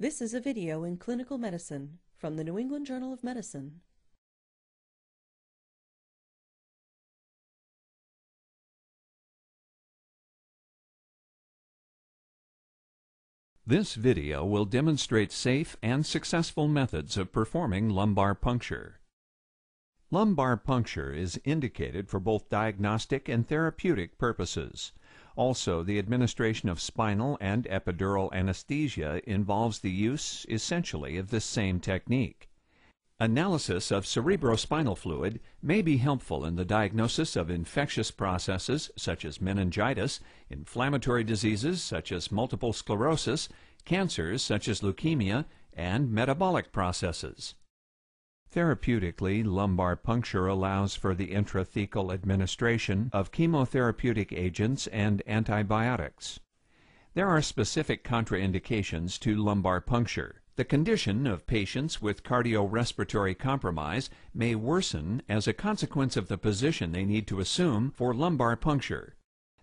This is a video in clinical medicine from the New England Journal of Medicine. This video will demonstrate safe and successful methods of performing lumbar puncture. Lumbar puncture is indicated for both diagnostic and therapeutic purposes. Also, the administration of spinal and epidural anesthesia involves the use, essentially, of this same technique. Analysis of cerebrospinal fluid may be helpful in the diagnosis of infectious processes such as meningitis, inflammatory diseases such as multiple sclerosis, cancers such as leukemia, and metabolic processes. Therapeutically, lumbar puncture allows for the intrathecal administration of chemotherapeutic agents and antibiotics. There are specific contraindications to lumbar puncture. The condition of patients with cardiorespiratory compromise may worsen as a consequence of the position they need to assume for lumbar puncture.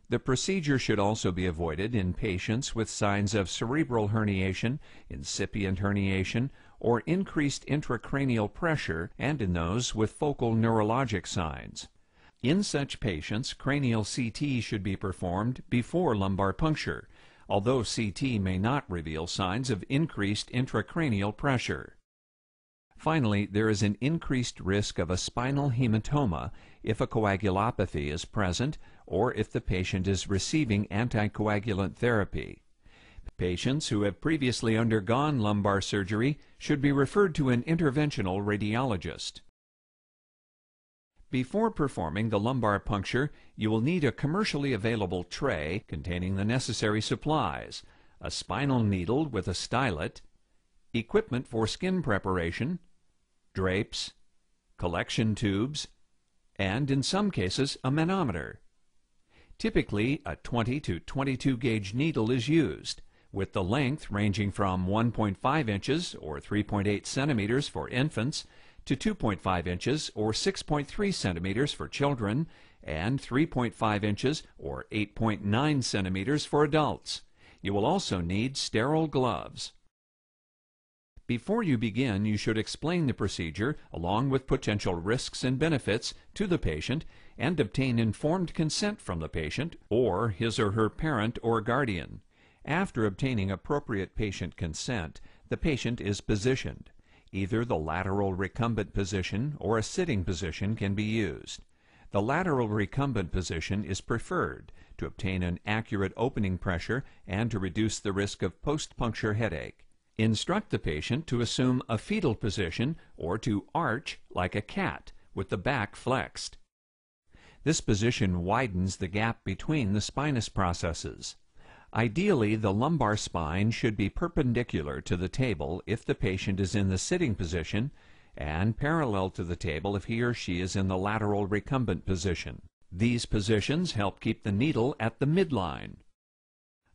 The procedure should also be avoided in patients with signs of cerebral herniation, incipient herniation, or increased intracranial pressure, and in those with focal neurologic signs. In such patients, cranial CT should be performed before lumbar puncture, although CT may not reveal signs of increased intracranial pressure. Finally, there is an increased risk of a spinal hematoma if a coagulopathy is present or if the patient is receiving anticoagulant therapy. Patients who have previously undergone lumbar surgery should be referred to an interventional radiologist. Before performing the lumbar puncture, you will need a commercially available tray containing the necessary supplies, a spinal needle with a stylet, equipment for skin preparation, drapes, collection tubes, and in some cases a manometer. Typically, a 20 to 22 gauge needle is used, with the length ranging from 1.5 inches or 3.8 centimeters for infants to 2.5 inches or 6.3 centimeters for children and 3.5 inches or 8.9 centimeters for adults. You will also need sterile gloves. Before you begin, you should explain the procedure along with potential risks and benefits to the patient and obtain informed consent from the patient or his or her parent or guardian. After obtaining appropriate patient consent, the patient is positioned. Either the lateral recumbent position or a sitting position can be used. The lateral recumbent position is preferred to obtain an accurate opening pressure and to reduce the risk of post-puncture headache. Instruct the patient to assume a fetal position or to arch like a cat with the back flexed. This position widens the gap between the spinous processes. Ideally, the lumbar spine should be perpendicular to the table if the patient is in the sitting position and parallel to the table if he or she is in the lateral recumbent position. These positions help keep the needle at the midline.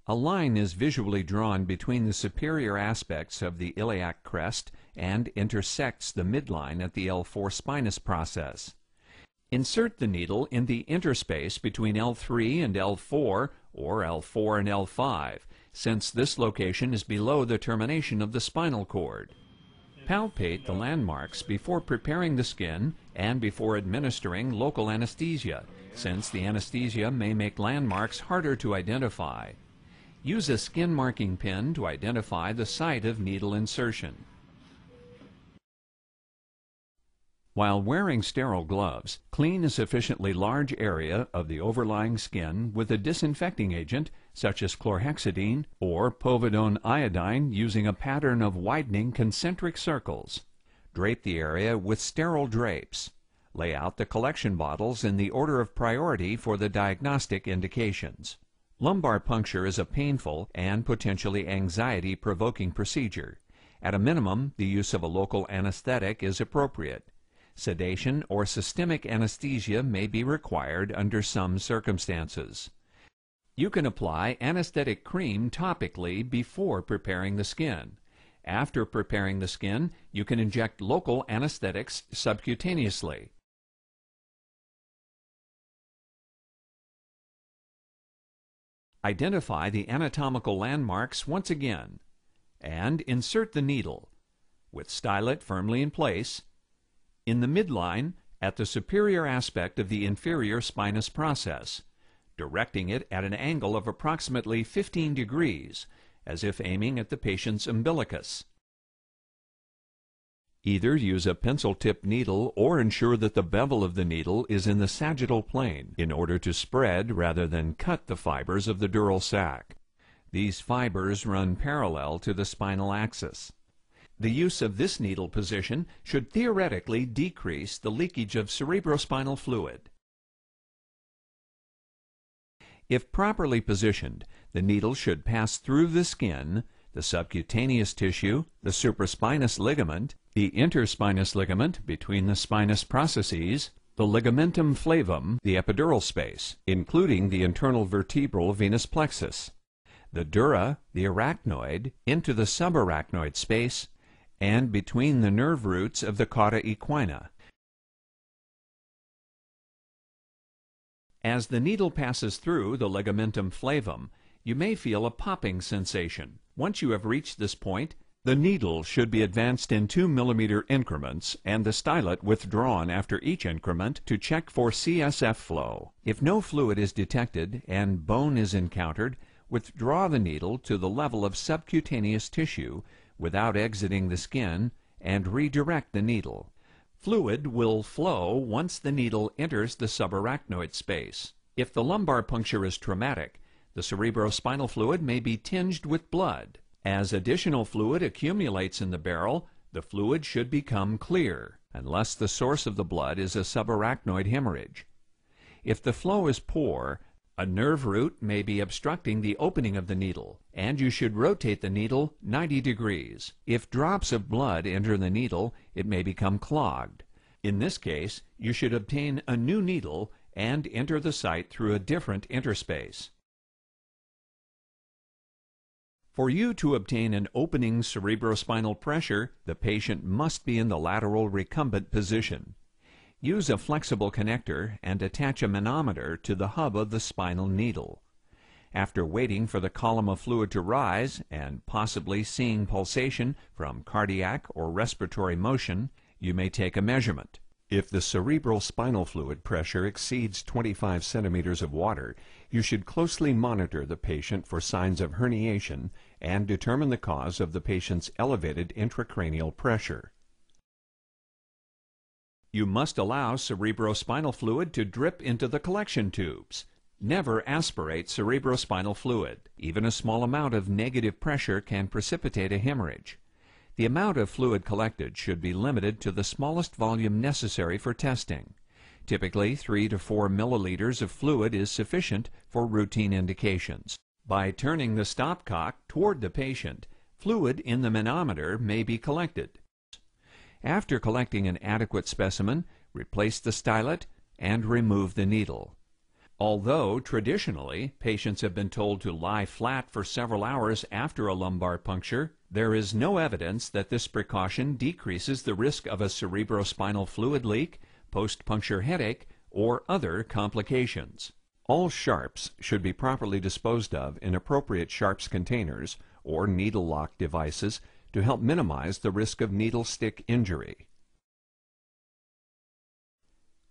A line is visually drawn between the superior aspects of the iliac crest and intersects the midline at the L4 spinous process. Insert the needle in the interspace between L3 and L4 or L4 and L5, since this location is below the termination of the spinal cord. Palpate the landmarks before preparing the skin and before administering local anesthesia, since the anesthesia may make landmarks harder to identify. Use a skin marking pin to identify the site of needle insertion. While wearing sterile gloves, clean a sufficiently large area of the overlying skin with a disinfecting agent such as chlorhexidine or povidone iodine using a pattern of widening concentric circles. Drape the area with sterile drapes. Lay out the collection bottles in the order of priority for the diagnostic indications. Lumbar puncture is a painful and potentially anxiety-provoking procedure. At a minimum, the use of a local anesthetic is appropriate. Sedation or systemic anesthesia may be required under some circumstances. You can apply anesthetic cream topically before preparing the skin. After preparing the skin, you can inject local anesthetics subcutaneously. Identify the anatomical landmarks once again. and insert the needle, with stylet firmly in place, in the midline at the superior aspect of the inferior spinous process, directing it at an angle of approximately 15 degrees, as if aiming at the patient's umbilicus. Either use a pencil-tip needle or ensure that the bevel of the needle is in the sagittal plane in order to spread rather than cut the fibers of the dural sac. These fibers run parallel to the spinal axis. The use of this needle position should theoretically decrease the leakage of cerebrospinal fluid. If properly positioned, the needle should pass through the skin, the subcutaneous tissue, the supraspinous ligament, the interspinous ligament between the spinous processes, the ligamentum flavum, the epidural space, including the internal vertebral venous plexus, the dura, the arachnoid, into the subarachnoid space, and between the nerve roots of the cauda equina. As the needle passes through the ligamentum flavum, you may feel a popping sensation. Once you have reached this point, the needle should be advanced in 2 millimeter increments and the stylet withdrawn after each increment to check for CSF flow. If no fluid is detected and bone is encountered, withdraw the needle to the level of subcutaneous tissue without exiting the skin and redirect the needle. Fluid will flow once the needle enters the subarachnoid space. If the lumbar puncture is traumatic, the cerebrospinal fluid may be tinged with blood. As additional fluid accumulates in the barrel, the fluid should become clear, unless the source of the blood is a subarachnoid hemorrhage. If the flow is poor, a nerve root may be obstructing the opening of the needle, and you should rotate the needle 90 degrees. If drops of blood enter the needle, it may become clogged. In this case, you should obtain a new needle and enter the site through a different interspace. For you to obtain an opening cerebrospinal pressure, the patient must be in the lateral recumbent position. Use a flexible connector and attach a manometer to the hub of the spinal needle. After waiting for the column of fluid to rise and possibly seeing pulsation from cardiac or respiratory motion, you may take a measurement. If the cerebral spinal fluid pressure exceeds 25 centimeters of water, you should closely monitor the patient for signs of herniation and determine the cause of the patient's elevated intracranial pressure. You must allow cerebrospinal fluid to drip into the collection tubes. Never aspirate cerebrospinal fluid. Even a small amount of negative pressure can precipitate a hemorrhage. The amount of fluid collected should be limited to the smallest volume necessary for testing. Typically, 3 to 4 milliliters of fluid is sufficient for routine indications. By turning the stopcock toward the patient, fluid in the manometer may be collected. After collecting an adequate specimen, replace the stylet and remove the needle. Although traditionally patients have been told to lie flat for several hours after a lumbar puncture, there is no evidence that this precaution decreases the risk of a cerebrospinal fluid leak, post-puncture headache, or other complications. All sharps should be properly disposed of in appropriate sharps containers or needle lock devices to help minimize the risk of needle stick injury.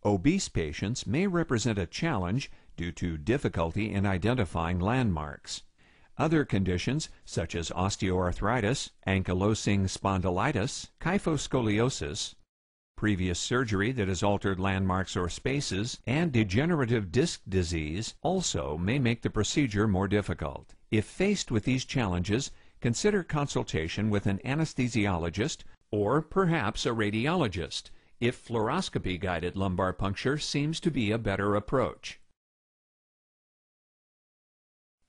Obese patients may represent a challenge due to difficulty in identifying landmarks. Other conditions, such as osteoarthritis, ankylosing spondylitis, kyphoscoliosis, previous surgery that has altered landmarks or spaces, and degenerative disc disease also may make the procedure more difficult. If faced with these challenges, consider consultation with an anesthesiologist or perhaps a radiologist if fluoroscopy-guided lumbar puncture seems to be a better approach.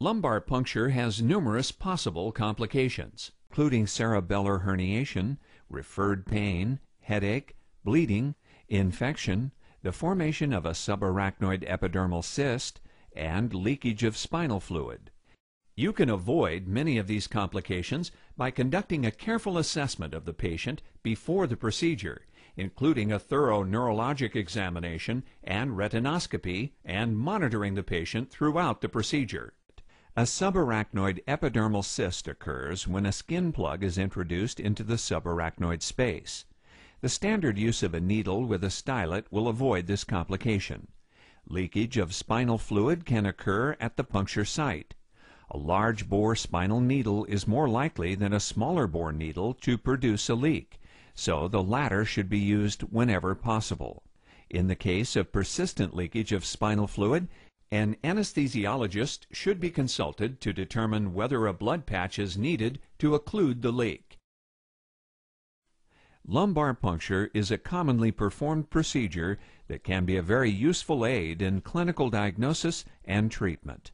Lumbar puncture has numerous possible complications, including cerebellar herniation, referred pain, headache, bleeding, infection, the formation of a subarachnoid epidermal cyst, and leakage of spinal fluid. You can avoid many of these complications by conducting a careful assessment of the patient before the procedure including a thorough neurologic examination and retinoscopy, and monitoring the patient throughout the procedure. A subarachnoid epidermal cyst occurs when a skin plug is introduced into the subarachnoid space. The standard use of a needle with a stylet will avoid this complication. Leakage of spinal fluid can occur at the puncture site. A large bore spinal needle is more likely than a smaller bore needle to produce a leak, so the latter should be used whenever possible. In the case of persistent leakage of spinal fluid, an anesthesiologist should be consulted to determine whether a blood patch is needed to occlude the leak. Lumbar puncture is a commonly performed procedure that can be a very useful aid in clinical diagnosis and treatment.